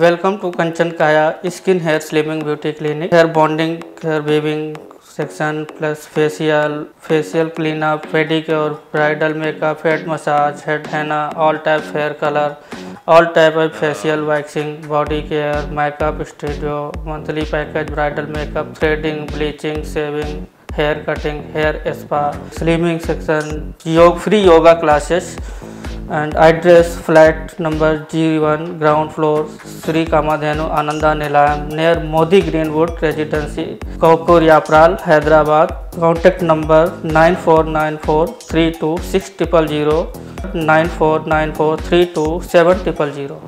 Welcome to Kanchan Kaya skin hair slimming beauty clinic. Hair bonding, hair weaving section plus facial facial cleanup, pedicure, bridal makeup, head massage, head henna all type hair colour all type of facial waxing body care makeup studio monthly package bridal makeup threading bleaching shaving hair cutting hair spa slimming section yoga free yoga classes and address flat number G one ground floor Shri Kamadhenu Ananda Nilayam near Modi Greenwood residency Kowkur Yapral Hyderabad contact number nine four nine four three two six triple zero nine four nine four three two seven triple zero